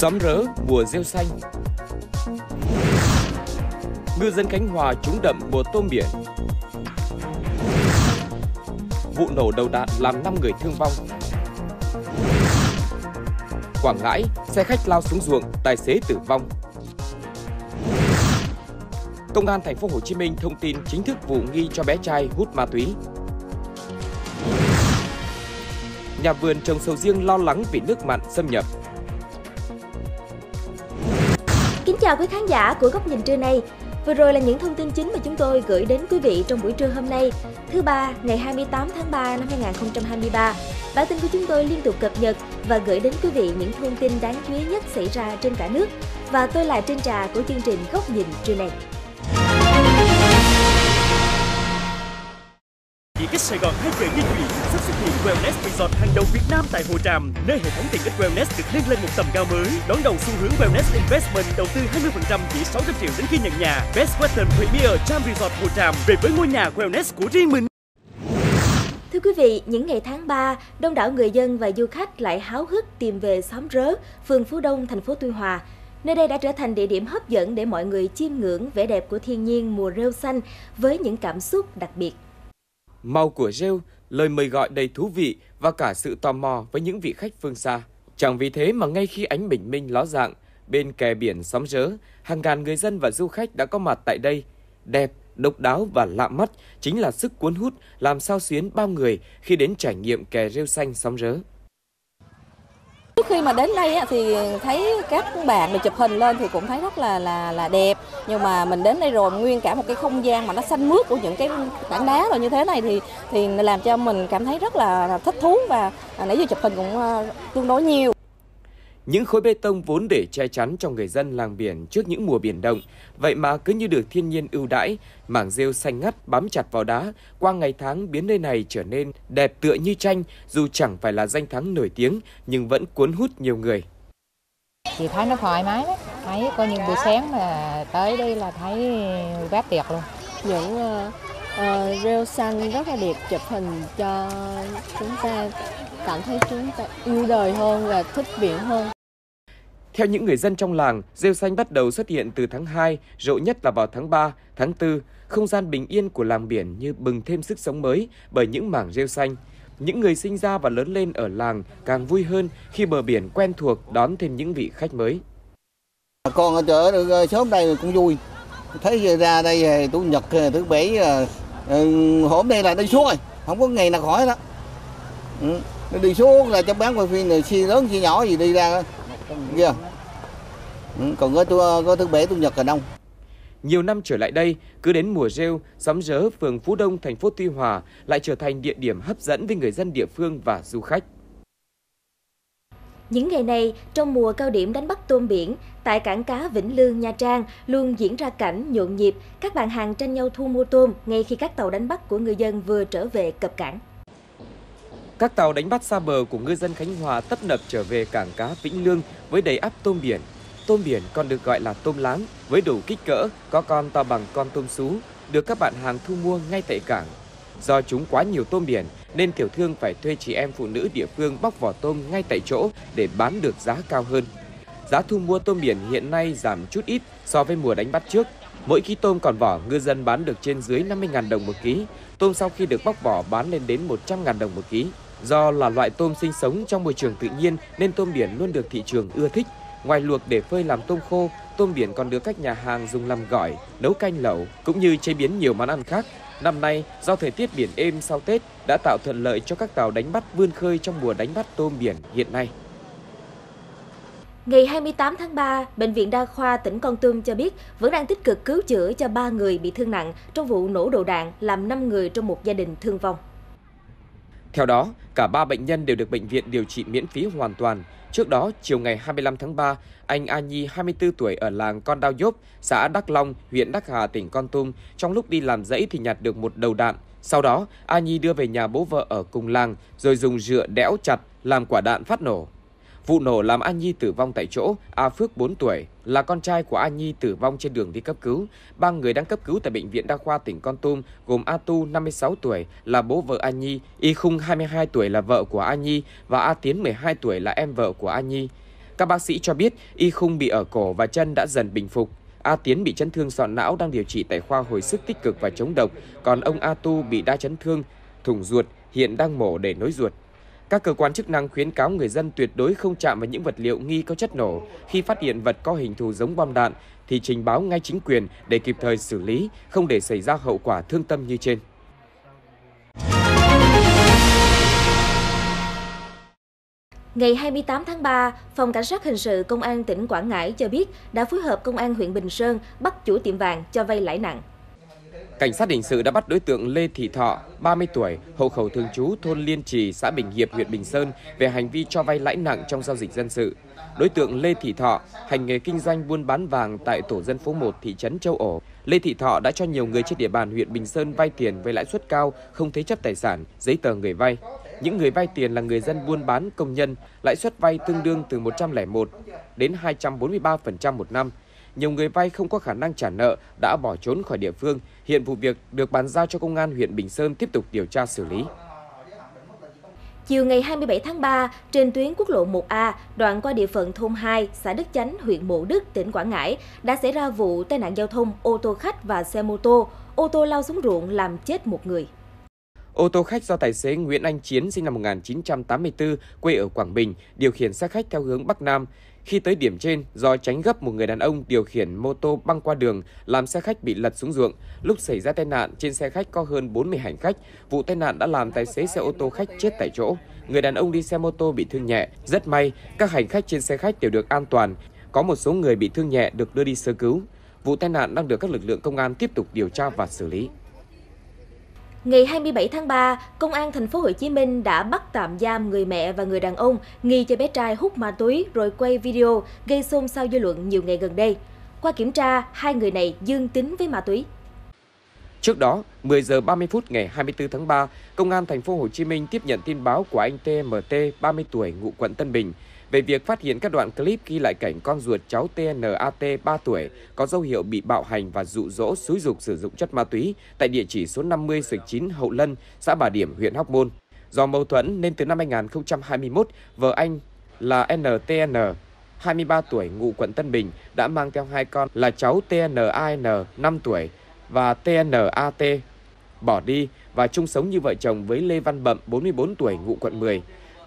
Sắm rỡ mùa rêu xanh Ngư dân Khánh Hòa trúng đậm mùa tôm biển Vụ nổ đầu đạn làm 5 người thương vong Quảng Ngãi, xe khách lao xuống ruộng, tài xế tử vong. Công an thành phố Hồ Chí Minh thông tin chính thức vụ nghi cho bé trai hút ma túy. Nhà vườn trồng sầu riêng lo lắng vì nước mặn xâm nhập. Chào quý khán giả của góc nhìn trưa nay. Vừa rồi là những thông tin chính mà chúng tôi gửi đến quý vị trong buổi trưa hôm nay, thứ ba ngày 28 tháng 3 năm 2023. Bản tin của chúng tôi liên tục cập nhật và gửi đến quý vị những thông tin đáng chú ý nhất xảy ra trên cả nước. Và tôi là Trinh Trà của chương trình Góc nhìn trưa nay. Chỉ cách Sài Gòn hai giờ di chuyển sắp xuất hiện Wellness Resort hàng đầu Việt Nam tại Hồ Tràm, nơi hệ thống tiện ích Wellness được nâng lên một tầm cao mới, đón đầu xu hướng Wellness Investment đầu tư 20% chỉ 600 triệu đến khi nhận nhà. Best Western Premier Tram Resort Hồ Tràm về với ngôi nhà Wellness của riêng mình. Thưa quý vị, những ngày tháng 3, đông đảo người dân và du khách lại háo hức tìm về xóm Rớ, phường Phú Đông, thành phố Tuy Hòa. Nơi đây đã trở thành địa điểm hấp dẫn để mọi người chiêm ngưỡng vẻ đẹp của thiên nhiên mùa rêu xanh với những cảm xúc đặc biệt. Màu của rêu, lời mời gọi đầy thú vị và cả sự tò mò với những vị khách phương xa. Chẳng vì thế mà ngay khi ánh bình minh ló dạng, bên kè biển sóng rớ, hàng ngàn người dân và du khách đã có mặt tại đây. Đẹp, độc đáo và lạ mắt chính là sức cuốn hút làm sao xuyến bao người khi đến trải nghiệm kè rêu xanh sóng rớ. Trước khi mà đến đây thì thấy các bạn được chụp hình lên thì cũng thấy rất là là là đẹp nhưng mà mình đến đây rồi, nguyên cả một cái không gian mà nó xanh mướt của những cái tảng đá rồi như thế này thì thì làm cho mình cảm thấy rất là thích thú và à, nãy giờ chụp hình cũng ờ, tương đối nhiều. Những khối bê tông vốn để che chắn cho người dân làng biển trước những mùa biển động, vậy mà cứ như được thiên nhiên ưu đãi, mảng rêu xanh ngắt bám chặt vào đá, qua ngày tháng biến nơi này trở nên đẹp tựa như tranh, dù chẳng phải là danh thắng nổi tiếng nhưng vẫn cuốn hút nhiều người. Chị thấy nó thoải mái đấy, thấy có những buổi sáng mà tới đây là thấy bát tiệc luôn. Những uh, rêu xanh rất là đẹp chụp hình cho chúng ta cảm thấy chúng ta yêu đời hơn và thích biển hơn. Theo những người dân trong làng, rêu xanh bắt đầu xuất hiện từ tháng 2, rộ nhất là vào tháng 3, tháng 4. Không gian bình yên của làng biển như bừng thêm sức sống mới bởi những mảng rêu xanh. Những người sinh ra và lớn lên ở làng càng vui hơn khi bờ biển quen thuộc đón thêm những vị khách mới. Con ở chợ sớm đây cũng vui. Thấy ra đây ờ, chủ nhật ờ, thứ bảy ờ, hôm nay là đi xuống rồi, không có ngày nào khỏi đó. Ừ. Đi xuống là cho bán quay phim này xe lớn xe nhỏ gì đi ra kia. Ừ, còn có, có thứ bảy, chủ nhật là đông. Nhiều năm trở lại đây, cứ đến mùa rêu, xóm rớ phường Phú Đông, thành phố Tuy Hòa lại trở thành địa điểm hấp dẫn với người dân địa phương và du khách. Những ngày này, trong mùa cao điểm đánh bắt tôm biển, tại cảng cá Vĩnh Lương, Nha Trang luôn diễn ra cảnh nhộn nhịp, các bạn hàng tranh nhau thu mua tôm ngay khi các tàu đánh bắt của người dân vừa trở về cập cảng. Các tàu đánh bắt xa bờ của ngư dân Khánh Hòa tấp nập trở về cảng cá Vĩnh Lương với đầy ắp tôm biển. Tôm biển còn được gọi là tôm láng với đủ kích cỡ, có con to bằng con tôm sú, được các bạn hàng thu mua ngay tại cảng. Do chúng quá nhiều tôm biển nên tiểu thương phải thuê chị em phụ nữ địa phương bóc vỏ tôm ngay tại chỗ để bán được giá cao hơn. Giá thu mua tôm biển hiện nay giảm chút ít so với mùa đánh bắt trước. Mỗi ký tôm còn vỏ ngư dân bán được trên dưới 50.000 đồng một ký, tôm sau khi được bóc vỏ bán lên đến 100.000 đồng một ký. Do là loại tôm sinh sống trong môi trường tự nhiên nên tôm biển luôn được thị trường ưa thích. Ngoài luộc để phơi làm tôm khô, tôm biển còn được các nhà hàng dùng làm gỏi, nấu canh lẩu cũng như chế biến nhiều món ăn khác. Năm nay, do thời tiết biển êm sau Tết đã tạo thuận lợi cho các tàu đánh bắt vươn khơi trong mùa đánh bắt tôm biển hiện nay. Ngày 28 tháng 3, Bệnh viện Đa khoa tỉnh Con Tum cho biết vẫn đang tích cực cứu chữa cho 3 người bị thương nặng trong vụ nổ đồ đạn làm 5 người trong một gia đình thương vong. Theo đó, cả ba bệnh nhân đều được bệnh viện điều trị miễn phí hoàn toàn. Trước đó, chiều ngày 25 tháng 3, anh A Nhi 24 tuổi ở làng Con Đao Dốp, xã Đắc Long, huyện Đắc Hà, tỉnh Con Tum, trong lúc đi làm dãy thì nhặt được một đầu đạn. Sau đó, A Nhi đưa về nhà bố vợ ở cùng làng, rồi dùng rựa đẽo chặt, làm quả đạn phát nổ. Vụ nổ làm An Nhi tử vong tại chỗ, A Phước 4 tuổi là con trai của An Nhi tử vong trên đường đi cấp cứu. Ba người đang cấp cứu tại bệnh viện đa khoa tỉnh Con Tum gồm A Tu 56 tuổi là bố vợ An Nhi, Y Khung 22 tuổi là vợ của An Nhi và A Tiến 12 tuổi là em vợ của An Nhi. Các bác sĩ cho biết y khung bị ở cổ và chân đã dần bình phục. A Tiến bị chấn thương sọ não đang điều trị tại khoa hồi sức tích cực và chống độc, còn ông A Tu bị đa chấn thương, thủng ruột, hiện đang mổ để nối ruột. Các cơ quan chức năng khuyến cáo người dân tuyệt đối không chạm vào những vật liệu nghi có chất nổ. Khi phát hiện vật có hình thù giống bom đạn thì trình báo ngay chính quyền để kịp thời xử lý, không để xảy ra hậu quả thương tâm như trên. Ngày 28 tháng 3, Phòng Cảnh sát Hình sự Công an tỉnh Quảng Ngãi cho biết đã phối hợp Công an huyện Bình Sơn bắt chủ tiệm vàng cho vay lãi nặng. Cảnh sát hình sự đã bắt đối tượng Lê Thị Thọ, 30 tuổi, hộ khẩu thường trú thôn Liên Trì, xã Bình Hiệp, huyện Bình Sơn về hành vi cho vay lãi nặng trong giao dịch dân sự. Đối tượng Lê Thị Thọ hành nghề kinh doanh buôn bán vàng tại tổ dân phố 1 thị trấn Châu Ổ. Lê Thị Thọ đã cho nhiều người trên địa bàn huyện Bình Sơn vay tiền với lãi suất cao, không thế chấp tài sản, giấy tờ người vay. Những người vay tiền là người dân buôn bán công nhân, lãi suất vay tương đương từ 101 đến 243% một năm. Nhiều người vay không có khả năng trả nợ đã bỏ trốn khỏi địa phương. Hiện vụ việc được bàn giao cho công an huyện Bình Sơn tiếp tục điều tra xử lý. Chiều ngày 27 tháng 3, trên tuyến quốc lộ 1A, đoạn qua địa phận thôn 2, xã Đức Chánh, huyện Mộ Đức, tỉnh Quảng Ngãi, đã xảy ra vụ tai nạn giao thông ô tô khách và xe mô tô. Ô tô lao xuống ruộng làm chết một người. Ô tô khách do tài xế Nguyễn Anh Chiến sinh năm 1984, quê ở Quảng Bình, điều khiển xe khách theo hướng Bắc Nam. Khi tới điểm trên, do tránh gấp một người đàn ông điều khiển mô tô băng qua đường, làm xe khách bị lật xuống ruộng. Lúc xảy ra tai nạn, trên xe khách có hơn 40 hành khách. Vụ tai nạn đã làm tài xế xe ô tô khách chết tại chỗ. Người đàn ông đi xe mô tô bị thương nhẹ. Rất may, các hành khách trên xe khách đều được an toàn. Có một số người bị thương nhẹ được đưa đi sơ cứu. Vụ tai nạn đang được các lực lượng công an tiếp tục điều tra và xử lý. Ngày 27 tháng 3, Công an thành phố Hồ Chí Minh đã bắt tạm giam người mẹ và người đàn ông nghi cho bé trai hút ma túy rồi quay video gây xôn xao dư luận nhiều ngày gần đây. Qua kiểm tra, hai người này dương tính với ma túy. Trước đó, 10 giờ 30 phút ngày 24 tháng 3, Công an thành phố Hồ Chí Minh tiếp nhận tin báo của anh TMT 30 tuổi ngụ quận Tân Bình về việc phát hiện các đoạn clip ghi lại cảnh con ruột cháu TNAT 3 tuổi có dấu hiệu bị bạo hành và dụ dỗ xúi dục sử dụng chất ma túy tại địa chỉ số 50 9 Hậu Lân, xã Bà Điểm, huyện Hóc Môn. Do mâu thuẫn nên từ năm 2021, vợ anh là NTN 23 tuổi ngụ quận Tân Bình đã mang theo hai con là cháu TNAN 5 tuổi và TNAT bỏ đi và chung sống như vợ chồng với Lê Văn Bậm 44 tuổi ngụ quận 10.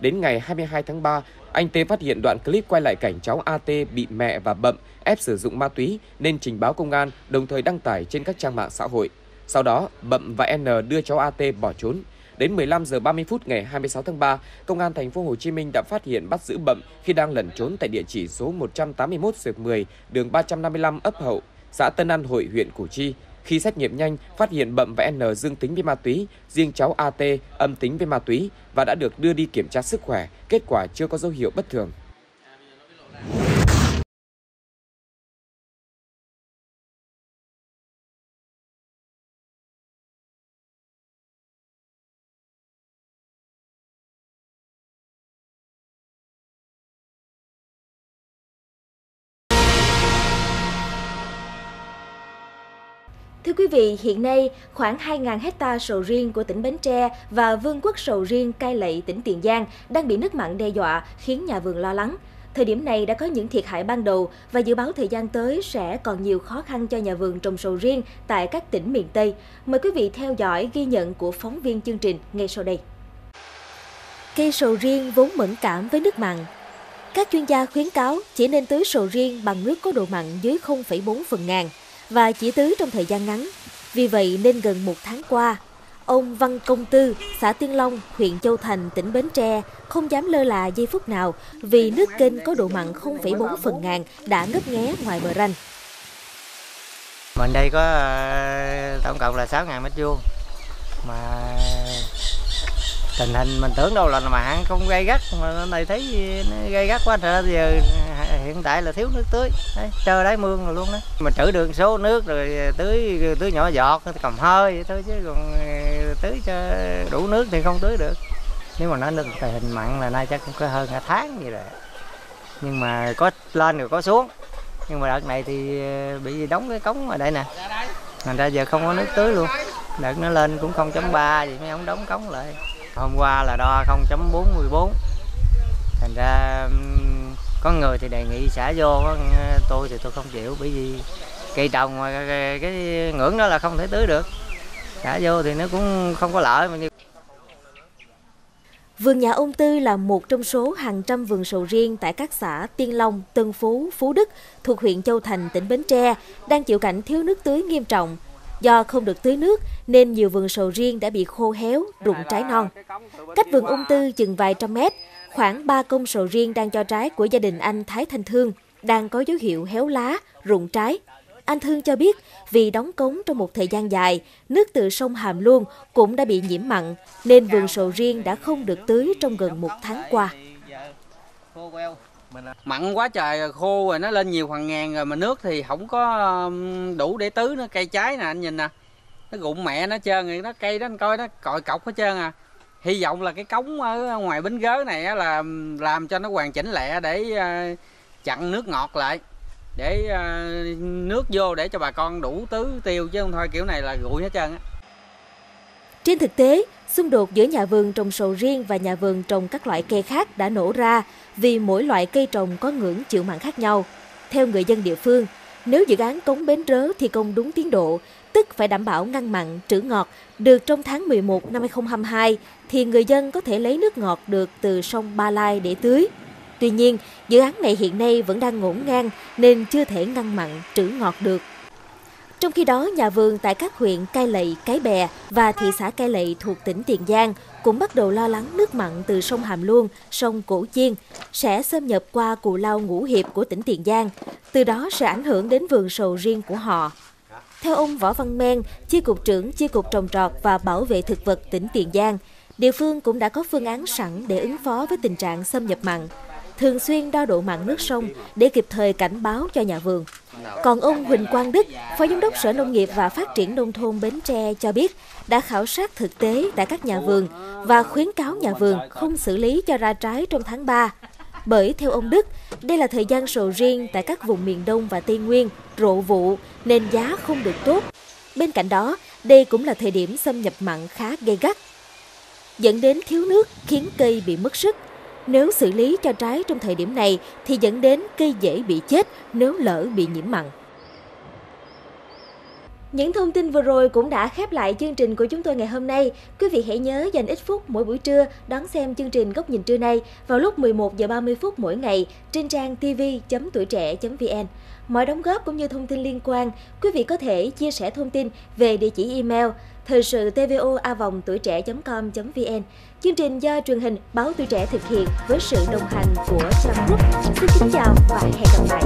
Đến ngày 22 tháng 3, anh T phát hiện đoạn clip quay lại cảnh cháu AT bị mẹ và Bậm ép sử dụng ma túy nên trình báo công an, đồng thời đăng tải trên các trang mạng xã hội. Sau đó, Bậm và N đưa cháu AT bỏ trốn. Đến 15 giờ 30 phút ngày 26 tháng 3, Công an thành phố Hồ Chí Minh đã phát hiện bắt giữ Bậm khi đang lẩn trốn tại địa chỉ số 181 10, đường 355 ấp Hậu, xã Tân An Hội, huyện Củ Chi. Khi xét nghiệm nhanh, phát hiện Bậm và N dương tính với ma túy, riêng cháu AT âm tính với ma túy và đã được đưa đi kiểm tra sức khỏe, kết quả chưa có dấu hiệu bất thường. Thưa quý vị, hiện nay khoảng 2.000 hecta sầu riêng của tỉnh Bến Tre và Vương quốc sầu riêng Cai Lậy, tỉnh Tiền Giang đang bị nước mặn đe dọa, khiến nhà vườn lo lắng. Thời điểm này đã có những thiệt hại ban đầu và dự báo thời gian tới sẽ còn nhiều khó khăn cho nhà vườn trồng sầu riêng tại các tỉnh miền Tây. Mời quý vị theo dõi ghi nhận của phóng viên chương trình ngay sau đây. Cây sầu riêng vốn mẫn cảm với nước mặn. Các chuyên gia khuyến cáo chỉ nên tưới sầu riêng bằng nước có độ mặn dưới 0,4 phần ngàn và chỉ tưới trong thời gian ngắn. Vì vậy nên gần một tháng qua, ông Văn Công Tư, xã Tiên Long, huyện Châu Thành, tỉnh Bến Tre không dám lơ là giây phút nào vì nước kênh có độ mặn 0,4 phần ngàn đã ngấp nghé ngoài bờ ranh. Mình đây có ờ, tổng cộng là 6.000 mét vuông mà tình hình mình tưởng đâu là mà hạn không gây gắt mà nay thấy gây gắt quá trời giờ hiện tại là thiếu nước tưới. Đấy, trơ đáy mương rồi luôn đó. Mình trữ được số nước rồi tưới tưới nhỏ giọt cầm hơi vậy thôi chứ còn ờ, tưới cho đủ nước thì không tưới được. Nếu mà nói tình hình mặn là nay chắc cũng có hơn cả tháng vậy rồi. Nhưng mà có lên rồi có xuống. Nhưng mà đợt này thì ờ, bị đóng cái cống ở đây nè. Thành ra giờ không có nước tưới luôn. Đợt nó lên cũng 0.3 vậy mấy ông đóng cống lại. Hôm qua là đo 0.44 thành ra có người thì đề nghị xả vô ờ, tôi thì tôi không chịu bởi vì cây trồng mà cái, cái ngưỡng đó là không thể tưới được xả vô thì nó cũng không có lợi mà như Vườn nhà ông Tư là một trong số hàng trăm vườn sầu riêng tại các xã Tiên Long, Tân Phú, Phú Đức thuộc huyện Châu Thành, tỉnh Bến Tre đang chịu cảnh thiếu nước tưới nghiêm trọng. Do không được tưới nước nên nhiều vườn sầu riêng đã bị khô héo, rụng trái non. Cách vườn ung tư chừng vài trăm mét, khoảng 3 công sầu riêng đang cho trái của gia đình anh Thái Thanh Thương đang có dấu hiệu héo lá, rụng trái. Anh Thương cho biết vì đóng cống trong một thời gian dài, nước từ sông Hàm Luông cũng đã bị nhiễm mặn, nên vườn sầu riêng đã không được tưới trong gần một tháng qua. Mặn quá trời khô rồi nó lên nhiều hàng ngàn rồi mà nước thì không có um, đủ để tưới nó cây trái nè anh nhìn nè. Nó rụng mẹ nó trơn rồi nó cây đó anh coi nó còi cọc hết trơn à. Hy vọng là cái cống ở ngoài bến gớ này là làm cho nó hoàn chỉnh lẹ để ờ, chặn nước ngọt lại để ờ, nước vô để cho bà con đủ tứ tiêu chứ không thôi kiểu này là rụi hết trơn á. Trên thực tế, xung đột giữa nhà vườn trồng sầu riêng và nhà vườn trồng các loại cây khác đã nổ ra vì mỗi loại cây trồng có ngưỡng chịu mặn khác nhau. Theo người dân địa phương, nếu dự án cống bến rớ thi công đúng tiến độ, tức phải đảm bảo ngăn mặn, trữ ngọt được trong tháng 11 năm 2022, thì người dân có thể lấy nước ngọt được từ sông Ba Lai để tưới. Tuy nhiên, dự án này hiện nay vẫn đang ngổn ngang nên chưa thể ngăn mặn, trữ ngọt được. Trong khi đó, nhà vườn tại các huyện Cai Lậy, Cái Bè và thị xã Cai Lậy thuộc tỉnh Tiền Giang cũng bắt đầu lo lắng nước mặn từ sông Hàm Luông, sông Cổ Chiên sẽ xâm nhập qua Cù Lao Ngũ Hiệp của tỉnh Tiền Giang, từ đó sẽ ảnh hưởng đến vườn sầu riêng của họ. Theo ông Võ Văn Men, Chi cục trưởng Chi cục trồng trọt và bảo vệ thực vật tỉnh Tiền Giang, địa phương cũng đã có phương án sẵn để ứng phó với tình trạng xâm nhập mặn thường xuyên đo độ mặn nước sông để kịp thời cảnh báo cho nhà vườn. Còn ông Huỳnh Quang Đức, Phó Giám đốc Sở Nông nghiệp và Phát triển Nông thôn Bến Tre cho biết đã khảo sát thực tế tại các nhà vườn và khuyến cáo nhà vườn không xử lý cho ra trái trong tháng 3. Bởi theo ông Đức, đây là thời gian sầu riêng tại các vùng miền Đông và Tây Nguyên rộ vụ nên giá không được tốt. Bên cạnh đó, đây cũng là thời điểm xâm nhập mặn khá gây gắt, dẫn đến thiếu nước khiến cây bị mất sức nếu xử lý cho trái trong thời điểm này thì dẫn đến cây dễ bị chết nếu lỡ bị nhiễm mặn. Những thông tin vừa rồi cũng đã khép lại chương trình của chúng tôi ngày hôm nay. Quý vị hãy nhớ dành ít phút mỗi buổi trưa đón xem chương trình Góc nhìn trưa nay vào lúc 11 giờ 30 phút mỗi ngày trên trang tv.tuổi trẻ.vn. Mọi đóng góp cũng như thông tin liên quan, quý vị có thể chia sẻ thông tin về địa chỉ email thời sự tuổi trẻ com vn Chương trình do truyền hình Báo Tuổi Trẻ thực hiện với sự đồng hành của Trang Quốc. Xin kính chào và hẹn gặp lại.